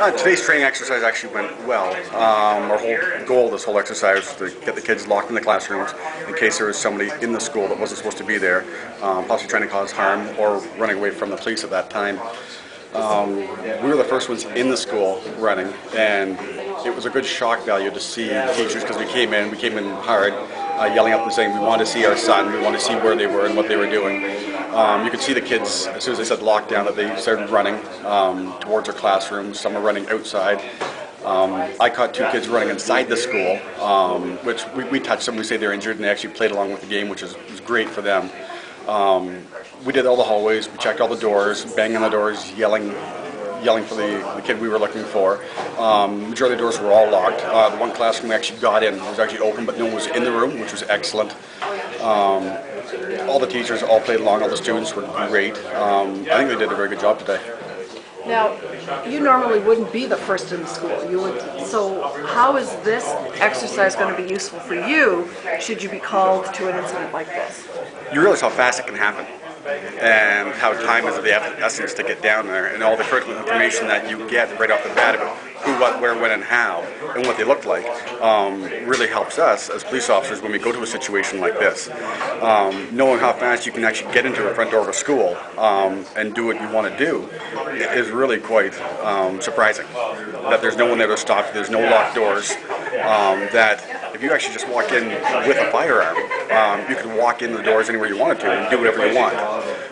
Uh, today's training exercise actually went well. Um, our whole goal of this whole exercise was to get the kids locked in the classrooms in case there was somebody in the school that wasn't supposed to be there, um, possibly trying to cause harm or running away from the police at that time. Um, we were the first ones in the school running, and it was a good shock value to see teachers because we came in, we came in hard, uh, yelling up and saying we want to see our son, we want to see where they were and what they were doing. Um, you could see the kids as soon as they said lockdown that they started running um, towards their classrooms. Some were running outside. Um, I caught two kids running inside the school, um, which we, we touched them. We say they're injured, and they actually played along with the game, which is, was great for them. Um, we did all the hallways, we checked all the doors, banging on the doors, yelling, yelling for the, the kid we were looking for. Um, majority of the doors were all locked. Uh, the one classroom we actually got in was actually open, but no one was in the room, which was excellent. Um, all the teachers all played along. All the students were great. Um, I think they did a very good job today. Now, you normally wouldn't be the first in the school. You would. So, how is this exercise going to be useful for you? Should you be called to an incident like this? You realize how fast it can happen, and how time is of the essence to get down there, and all the critical information that you get right off the bat about who, what, where, when, and how, and what they look like, um, really helps us as police officers when we go to a situation like this. Um, knowing how fast you can actually get into the front door of a school um, and do what you want to do is really quite um, surprising. That there's no one there to stop there's no locked doors, um, that if you actually just walk in with a firearm, um, you can walk in the doors anywhere you wanted to and do whatever you want.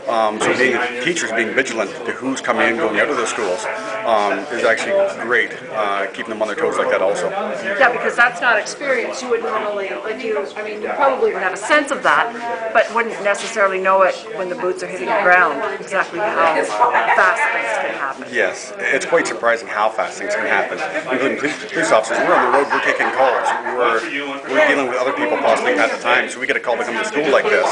Um, so being teachers being vigilant to who's coming in, and going out of the schools um, is actually great. Uh, keeping them on their toes like that also. Yeah, because that's not experience. You would normally, like you, I mean, you probably would have a sense of that, but wouldn't necessarily know it when the boots are hitting the ground, exactly how fast things can happen. Yes, it's quite surprising how fast things can happen. Including police, police officers, we're on the road, we're taking calls, we're, we're dealing with other people possibly at the time, so we get a call to come to school like this,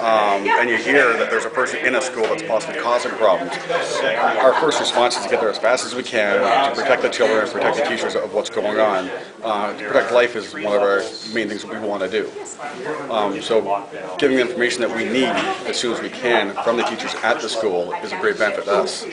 um, and you hear that there's a person in a school that's possibly causing problems. Our first response is to get there as fast as we can to protect the children and protect the teachers of what's going on. Uh, to protect life is one of our main things that we want to do. Um, so giving the information that we need as soon as we can from the teachers at the school is a great benefit to us.